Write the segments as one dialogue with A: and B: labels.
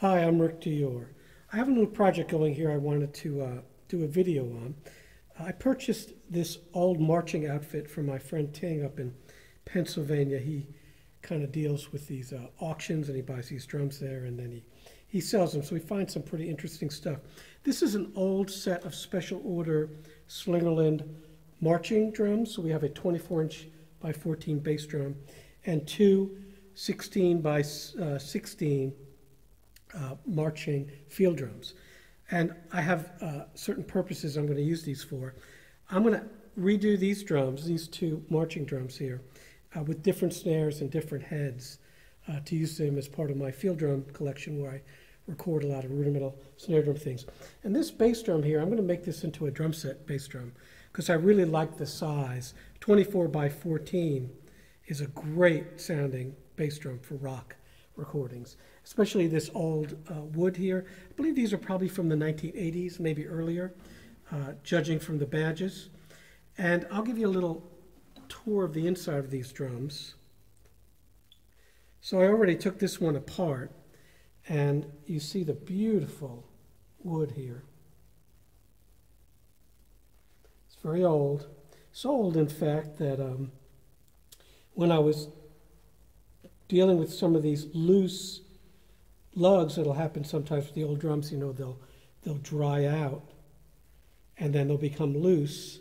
A: Hi, I'm Rick Dior. I have a little project going here I wanted to uh, do a video on. I purchased this old marching outfit from my friend Ting up in Pennsylvania. He kind of deals with these uh, auctions and he buys these drums there and then he, he sells them. So we find some pretty interesting stuff. This is an old set of special order Slingerland marching drums. So we have a 24 inch by 14 bass drum and two 16 by uh, 16 uh, marching field drums. And I have uh, certain purposes I'm going to use these for. I'm going to redo these drums, these two marching drums here, uh, with different snares and different heads uh, to use them as part of my field drum collection where I record a lot of rudimental snare drum things. And this bass drum here, I'm going to make this into a drum set bass drum because I really like the size. 24 by 14 is a great sounding bass drum for rock recordings, especially this old uh, wood here. I believe these are probably from the 1980s, maybe earlier, uh, judging from the badges. And I'll give you a little tour of the inside of these drums. So I already took this one apart, and you see the beautiful wood here. It's very old. So old, in fact, that um, when I was dealing with some of these loose lugs that'll happen sometimes with the old drums, you know, they'll, they'll dry out and then they'll become loose.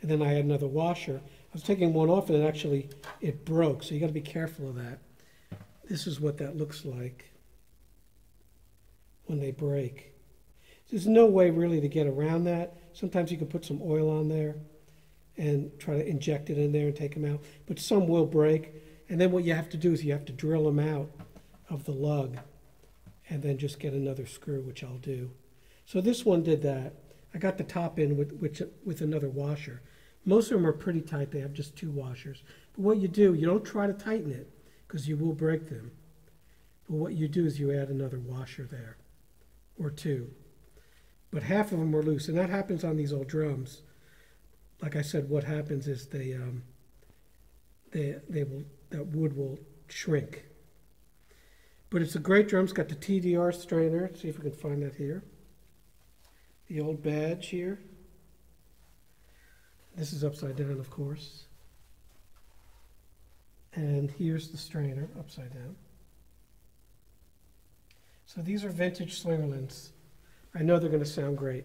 A: And then I had another washer. I was taking one off and it actually, it broke. So you got to be careful of that. This is what that looks like when they break. There's no way really to get around that. Sometimes you can put some oil on there and try to inject it in there and take them out. But some will break. And then what you have to do is you have to drill them out of the lug and then just get another screw, which I'll do. So this one did that. I got the top in with, with, with another washer. Most of them are pretty tight. They have just two washers. But what you do, you don't try to tighten it because you will break them. But what you do is you add another washer there or two. But half of them are loose, and that happens on these old drums. Like I said, what happens is they, um, they, they will that wood will shrink. But it's a great drum. It's got the TDR strainer. See if we can find that here. The old badge here. This is upside down, of course. And here's the strainer upside down. So these are vintage Slingerlands. I know they're going to sound great.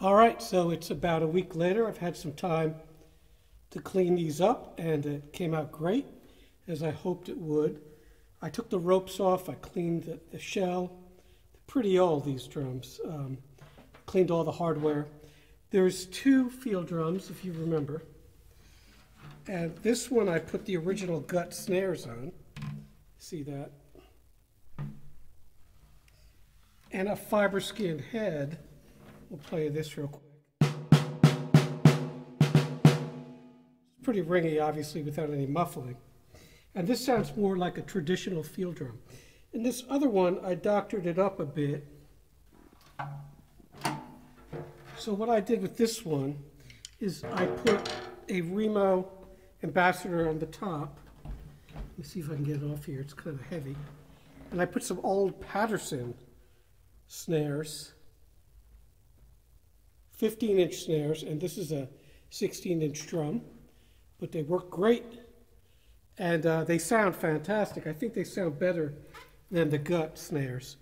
A: All right, so it's about a week later. I've had some time to clean these up, and it came out great, as I hoped it would. I took the ropes off, I cleaned the, the shell. They're pretty old, these drums. Um, cleaned all the hardware. There's two field drums, if you remember. And this one I put the original gut snares on. See that? And a fiber skin head. We'll play this real quick. Pretty ringy, obviously, without any muffling. And this sounds more like a traditional field drum. In this other one, I doctored it up a bit. So what I did with this one is I put a Remo Ambassador on the top. Let me see if I can get it off here. It's kind of heavy. And I put some old Patterson snares, 15 inch snares, and this is a 16 inch drum but they work great and uh, they sound fantastic. I think they sound better than the gut snares.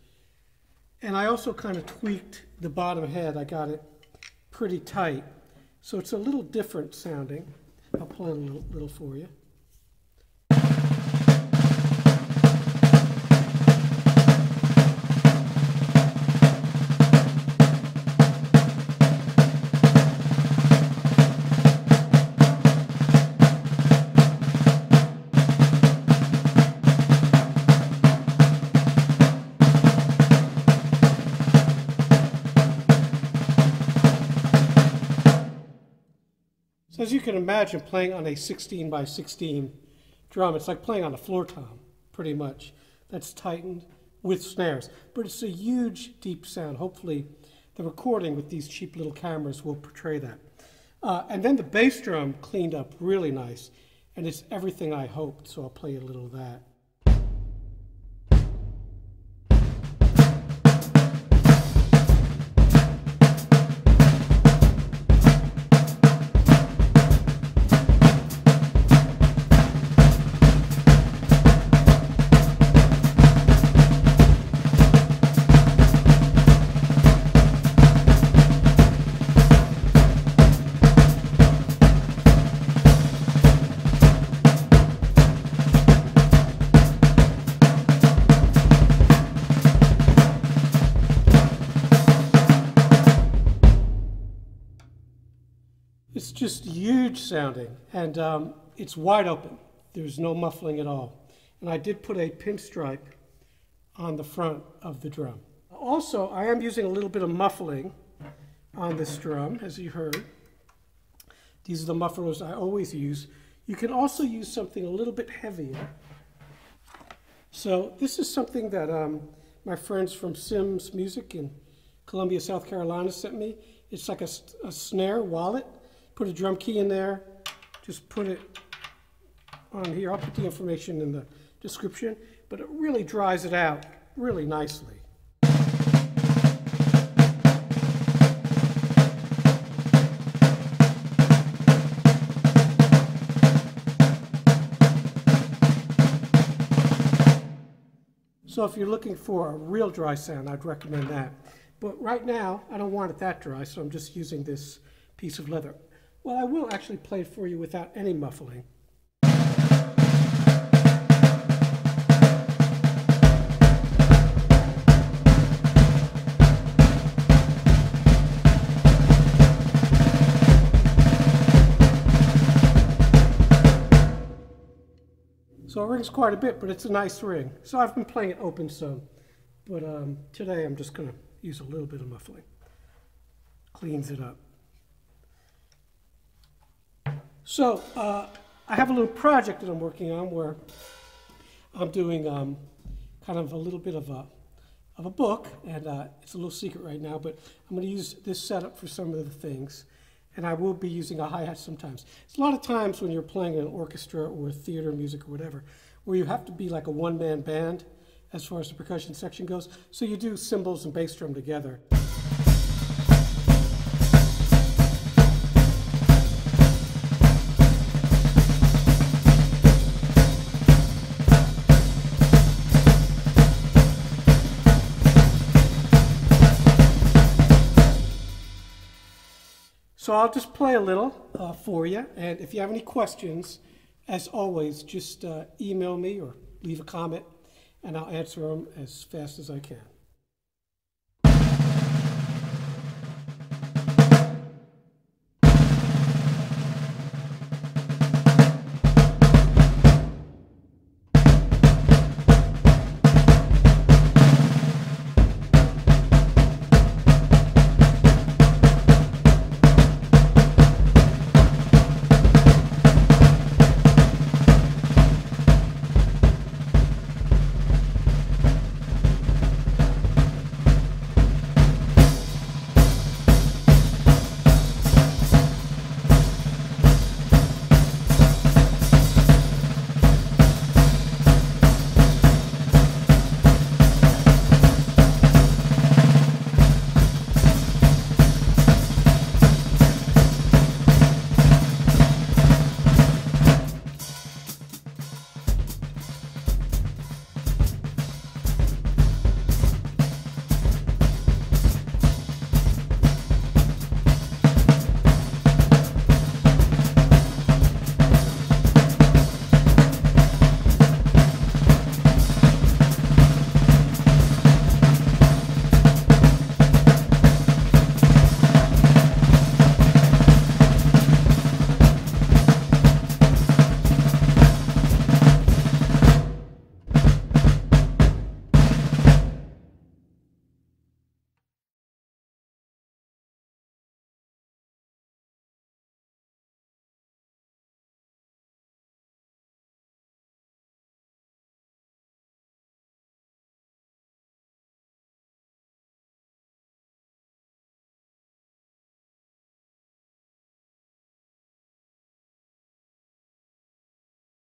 A: And I also kind of tweaked the bottom head. I got it pretty tight. So it's a little different sounding. I'll play a little, little for you. So as you can imagine, playing on a 16 by 16 drum, it's like playing on a floor tom, pretty much. That's tightened with snares. But it's a huge, deep sound. Hopefully the recording with these cheap little cameras will portray that. Uh, and then the bass drum cleaned up really nice. And it's everything I hoped, so I'll play a little of that. Huge sounding, and um, it's wide open. There's no muffling at all. And I did put a pinstripe on the front of the drum. Also, I am using a little bit of muffling on this drum, as you heard. These are the mufflers I always use. You can also use something a little bit heavier. So this is something that um, my friends from Sims Music in Columbia, South Carolina sent me. It's like a, a snare wallet. Put a drum key in there. Just put it on here. I'll put the information in the description. But it really dries it out really nicely. So if you're looking for a real dry sound, I'd recommend that. But right now, I don't want it that dry, so I'm just using this piece of leather. Well, I will actually play it for you without any muffling. So it rings quite a bit, but it's a nice ring. So I've been playing it open some, but um, today I'm just going to use a little bit of muffling. Cleans it up. So uh, I have a little project that I'm working on where I'm doing um, kind of a little bit of a of a book, and uh, it's a little secret right now, but I'm going to use this setup for some of the things and I will be using a hi-hat sometimes. It's a lot of times when you're playing an orchestra or theater music or whatever, where you have to be like a one-man band as far as the percussion section goes, so you do cymbals and bass drum together. So I'll just play a little uh, for you, and if you have any questions, as always, just uh, email me or leave a comment, and I'll answer them as fast as I can.